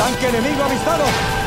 ¡Tanque enemigo avistado!